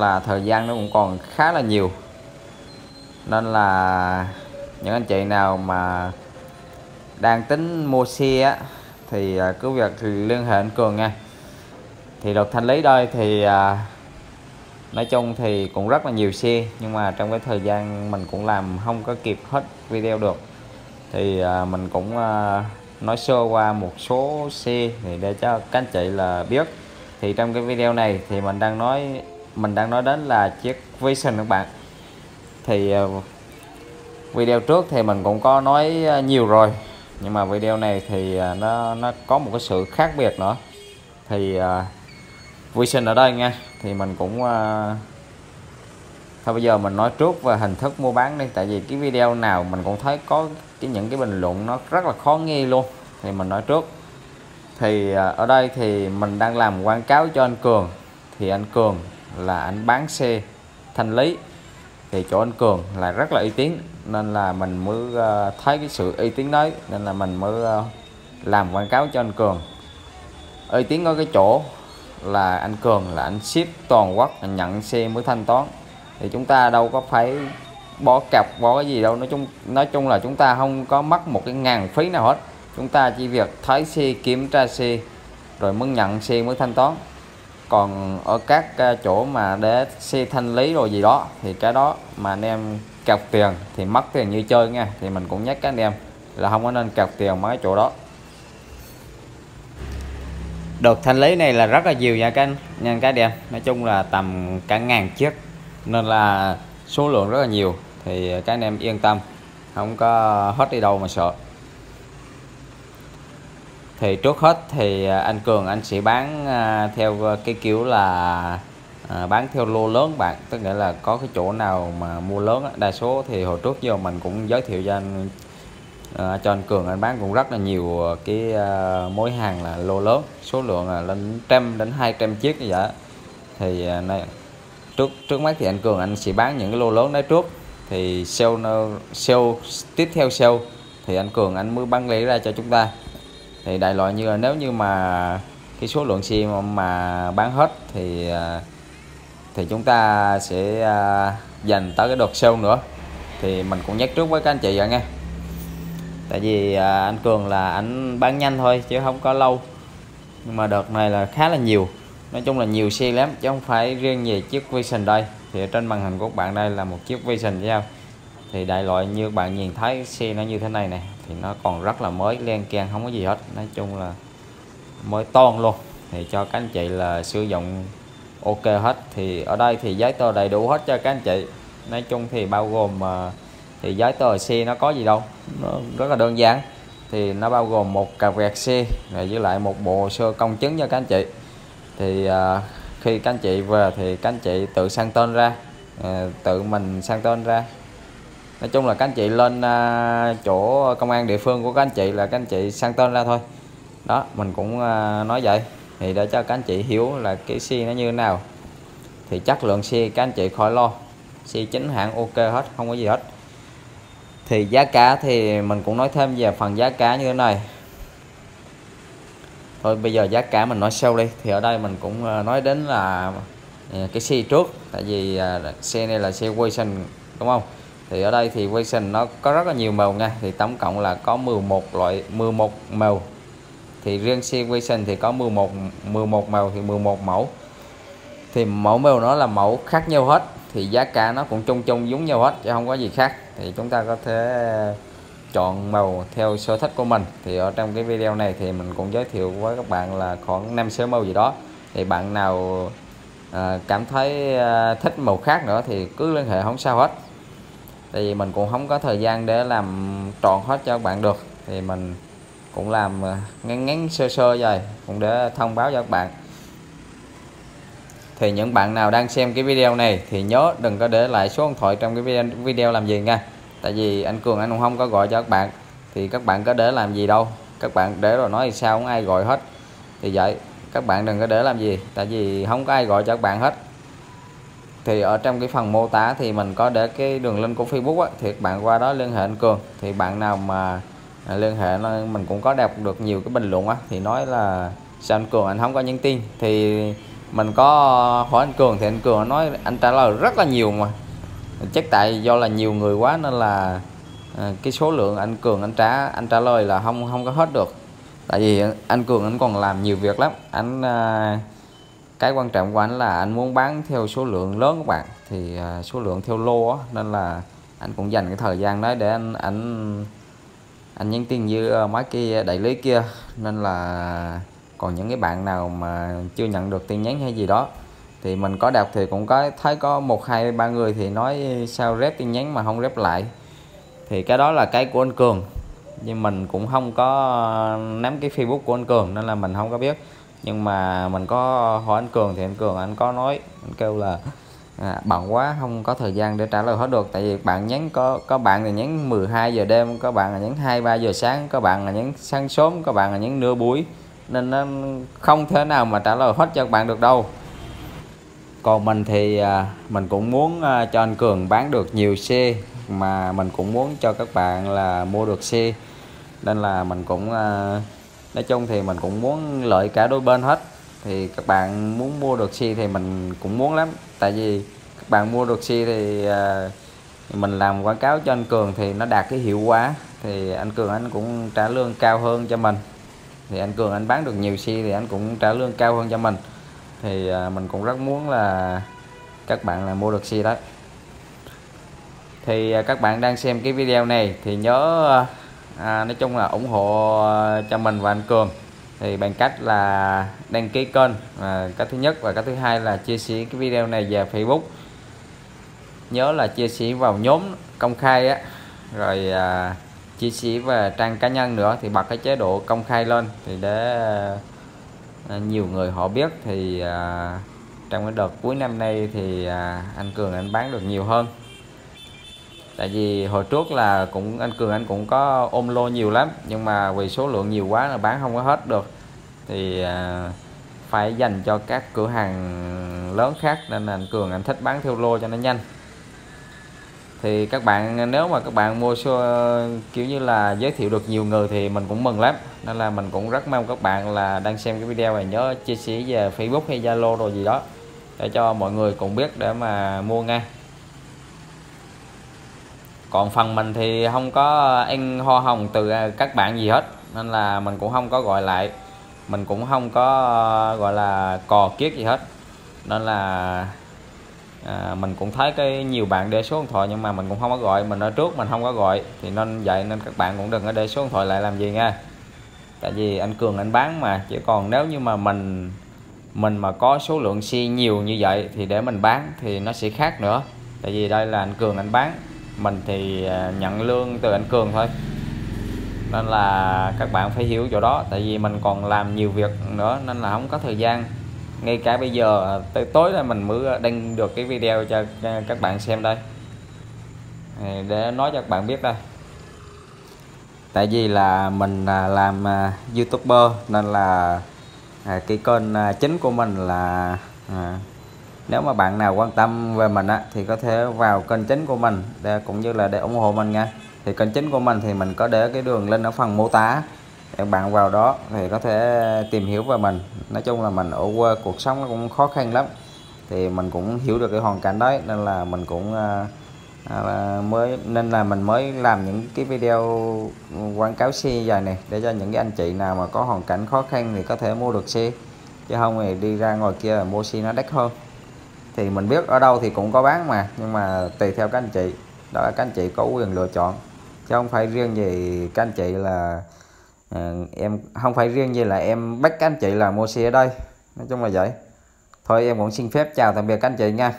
là thời gian nó cũng còn khá là nhiều. Nên là những anh chị nào mà đang tính mua xe á, thì à, cứ việc liên hệ anh Cường nha. Thì đợt thanh lý đây thì à, nói chung thì cũng rất là nhiều xe nhưng mà trong cái thời gian mình cũng làm không có kịp hết video được. Thì à, mình cũng à, nói sơ qua một số xe thì để cho các anh chị là biết. Thì trong cái video này thì mình đang nói mình đang nói đến là chiếc Vision các bạn. Thì ờ, video trước thì mình cũng có nói ờ, nhiều rồi. Nhưng mà video này thì ờ, nó nó có một cái sự khác biệt nữa. Thì uh, Vision ở đây nha. Thì mình cũng uh, thôi bây giờ mình nói trước về hình thức mua bán đi. Tại vì cái video nào mình cũng thấy có cái những cái bình luận nó rất là khó nghe luôn. Thì mình nói trước. Thì uh, ở đây thì mình đang làm quảng cáo cho anh Cường. Thì anh Cường là anh bán xe thanh lý. Thì chỗ anh Cường là rất là uy tín, nên là mình mới ờ, thấy cái sự uy tín đấy, nên là mình mới ờ, làm quảng cáo cho anh Cường. Uy tín ở cái chỗ là anh Cường là anh ship toàn quốc, anh nhận xe mới thanh toán. Thì chúng ta đâu có phải bỏ cặp bỏ cái gì đâu. Nói chung nói chung là chúng ta không có mất một cái ngàn phí nào hết. Chúng ta chỉ việc thấy xe, kiểm tra xe, rồi mới nhận xe mới thanh toán còn ở các à, chỗ mà để xe thanh lý rồi gì đó, thì cái đó mà anh em cọc tiền thì mất tiền như chơi nha, thì mình cũng nhắc các anh em là không có nên cọc tiền mấy chỗ đó. Đợt thanh lý này là rất là nhiều nha các anh, nha các em. Nói chung là tầm cả ngàn chiếc, nên là số lượng rất là nhiều, thì các anh em yên tâm, không có hết đi đâu mà sợ thì trước hết thì à, anh Cường anh sẽ bán à, theo à, cái kiểu là à, bán theo lô lớn bạn. Tức nghĩa là có cái chỗ nào mà mua lớn đa số thì hồi trước giờ mình cũng giới thiệu cho anh à, cho anh Cường anh bán cũng rất là nhiều cái à, mối hàng là lô lớn. Số lượng là lên trăm đến 200 chiếc như vậy thì à, này trước trước mắt thì anh Cường anh sẽ bán những cái lô lớn đấy trước. Thì sale sale tiếp theo sale thì anh Cường anh mới bán lấy ra cho chúng ta thì đại loại như là nếu như mà cái số lượng xe mà, bán hết thì à, thì chúng ta sẽ à, dành tới cái đợt sale nữa. Thì mình cũng nhắc trước với các anh chị rồi nha. Tại vì à, anh Cường là anh bán nhanh thôi chứ không có lâu. Nhưng mà đợt này là khá là nhiều. Nói chung là nhiều xe lắm chứ không phải riêng về chiếc Vision đây. Thì ở trên màn hình của các bạn đây là một chiếc Vision nhau thì đại loại như bạn nhìn thấy xe nó như thế này này thì nó còn rất là mới len keng không có gì hết. Nói chung là mới toan luôn. Thì cho các anh chị là sử dụng ok hết. Thì ở đây thì giấy tờ đầy đủ hết cho các anh chị. Nói chung thì bao gồm mà thì giấy tờ xe nó có gì đâu. Nó rất là đơn giản. Thì nó bao gồm một cà vẹt xe rồi với lại một bộ sơ công chứng cho các anh chị. Thì uh, khi các anh chị về thì các anh chị tự sang tên ra. Uh, tự mình sang tên ra nói chung là các anh chị lên à, chỗ công an địa phương của các anh chị là các anh chị sang tên ra thôi. Đó, mình cũng à, nói vậy. Thì để cho các anh chị hiểu là cái xe nó như thế nào. Thì chất lượng xe các anh chị khỏi lo. Xe chính hãng ok hết, không có gì hết. Thì giá cả thì mình cũng nói thêm về phần giá cả như thế này. Thôi, bây giờ giá cả mình nói sâu đi. Thì ở đây mình cũng à, nói đến là cái xe trước. Tại vì xe này là xe Vision đúng không? Thì ở đây thì Wilson nó có rất là nhiều màu nha. Thì tổng cộng là có 11 loại 11 màu. Thì riêng xe Wilson thì có 11 11 màu thì 11 mẫu. Thì mẫu màu nó là mẫu khác nhau hết. Thì giá cả nó cũng chung chung giống nhau hết chứ không có gì khác. Thì chúng ta có thể chọn màu theo sở thích của mình. Thì ở trong cái video này thì mình cũng giới thiệu với các bạn là khoảng năm sáu màu gì đó. Thì bạn nào à, cảm thấy à, thích màu khác nữa thì cứ liên hệ không sao hết tại vì mình cũng không có thời gian để làm trọn hết cho các bạn được. Thì mình cũng làm ờ, ngắn ngắn sơ sơ rồi cũng để thông báo cho các bạn. Thì những bạn nào đang xem cái video này thì nhớ đừng có để lại số điện thoại trong cái video, video làm gì nha. Tại vì anh Cường anh cũng không có gọi cho các bạn. Thì các bạn có để làm gì đâu. Các bạn để rồi nói thì sao không ai gọi hết. Thì vậy các bạn đừng có để làm gì. Tại vì không có ai gọi cho các bạn hết thì ở trong cái phần mô tả thì mình có để cái đường link của Facebook á, thì các bạn qua đó liên hệ anh Cường. Thì bạn nào mà à, liên hệ mình cũng có đọc được nhiều cái bình luận á, thì nói là sao anh Cường anh không có nhắn tin? Thì mình có hỏi anh cường thì anh cường nói anh trả lời rất là nhiều mà. Chắc tại do là nhiều người quá nên là à, cái số lượng anh cường anh trả anh trả lời là không không có hết được. Tại vì anh cường anh còn làm nhiều việc lắm. Anh à, cái quan trọng của anh là anh muốn bán theo số lượng lớn các bạn. Thì à, số lượng theo lô đó, nên là anh cũng dành cái thời gian đó để anh anh anh nhắn tin với ờ, mấy cái đại lý kia. Nên là còn những cái bạn nào mà chưa nhận được tin nhắn hay gì đó thì mình có đọc thì cũng có thấy có một hai ba người thì nói sao rep tin nhắn mà không rep lại. Thì cái đó là cái của anh Cường. Nhưng mình cũng không có nắm cái Facebook của anh Cường nên là mình không có biết nhưng mà mình có hỏi anh Cường thì anh Cường anh có nói anh kêu là à, bận quá không có thời gian để trả lời hết được. Tại vì bạn nhắn có có bạn là nhắn 12 giờ đêm có bạn là nhắn 2 3 giờ sáng có bạn là nhắn sáng sớm có bạn là nhắn nửa buổi. Nên nó không thể nào mà trả lời hết cho bạn được đâu. Còn mình thì à, mình cũng muốn à, cho anh Cường bán được nhiều xe mà mình cũng muốn cho các bạn là mua được xe. Nên là mình cũng à, nói chung thì mình cũng muốn lợi cả đôi bên hết. Thì các bạn muốn mua được xe thì mình cũng muốn lắm. Tại vì các bạn mua được xe thì à, mình làm quảng cáo cho anh Cường thì nó đạt cái hiệu quả. Thì anh Cường anh cũng trả lương cao hơn cho mình. Thì anh Cường anh bán được nhiều xe thì anh cũng trả lương cao hơn cho mình. Thì à, mình cũng rất muốn là các bạn là mua được xe đấy. thì à, các bạn đang xem cái video này thì nhớ à, à, nói chung là ủng hộ ờ, cho mình và anh Cường. Thì bằng cách là đăng ký kênh à, cái thứ nhất và cái thứ hai là chia sẻ cái video này về Facebook. Nhớ là chia sẻ vào nhóm công khai á rồi à, chia sẻ về trang cá nhân nữa thì bật cái chế độ công khai lên thì để à, nhiều người họ biết. Thì à, trong cái đợt cuối năm nay thì à, anh Cường anh bán được nhiều hơn tại vì hồi trước là cũng anh Cường anh cũng có ôm lô nhiều lắm nhưng mà vì số lượng nhiều quá là bán không có hết được. Thì à, phải dành cho các cửa hàng lớn khác nên là anh Cường anh thích bán theo lô cho nó nhanh. Thì các bạn nếu mà các bạn mua số kiểu như là giới thiệu được nhiều người thì mình cũng mừng lắm. Nên là mình cũng rất mong các bạn là đang xem cái video này nhớ chia sẻ về Facebook hay Zalo rồi gì đó để cho mọi người cùng biết để mà mua ngay còn phần mình thì không có ăn hoa hồng từ à, các bạn gì hết. Nên là mình cũng không có gọi lại. Mình cũng không có à, gọi là cò kiết gì hết. Nên là à, mình cũng thấy cái nhiều bạn để số điện thoại nhưng mà mình cũng không có gọi. Mình ở trước mình không có gọi. Thì nên vậy nên các bạn cũng đừng có để số điện thoại lại làm gì nha. Tại vì anh cường anh bán mà. Chỉ còn nếu như mà mình mình mà có số lượng xe nhiều như vậy thì để mình bán thì nó sẽ khác nữa. Tại vì đây là anh cường anh bán mình thì à, nhận lương từ anh cường thôi. Nên là các bạn phải hiểu chỗ đó, tại vì mình còn làm nhiều việc nữa nên là không có thời gian. Ngay cả bây giờ à, tới tối là mình mới à, đăng được cái video cho các bạn xem đây. Để nói cho các bạn biết đây. Tại vì là mình làm youtuber nên là cái kênh chính của mình là nếu mà bạn nào quan tâm về mình á, thì có thể vào kênh chính của mình để cũng như là để ủng hộ mình nha. Thì kênh chính của mình thì mình có để cái đường link ở phần mô tả. Để bạn vào đó thì có thể tìm hiểu về mình. Nói chung là mình ở quê cuộc sống nó cũng khó khăn lắm. Thì mình cũng hiểu được cái hoàn cảnh đấy nên là mình cũng à, à, mới nên là mình mới làm những cái video quảng cáo xe dài này để cho những cái anh chị nào mà có hoàn cảnh khó khăn thì có thể mua được xe. Chứ không thì đi ra ngoài kia là mua xe nó đắt hơn thì mình biết ở đâu thì cũng có bán mà nhưng mà tùy theo các anh chị. Đó là các anh chị có quyền lựa chọn. Chứ không phải riêng gì các anh chị là à, em không phải riêng gì là em bắt các anh chị là mua xe ở đây. Nói chung là vậy. Thôi em cũng xin phép chào tạm biệt các anh chị nha.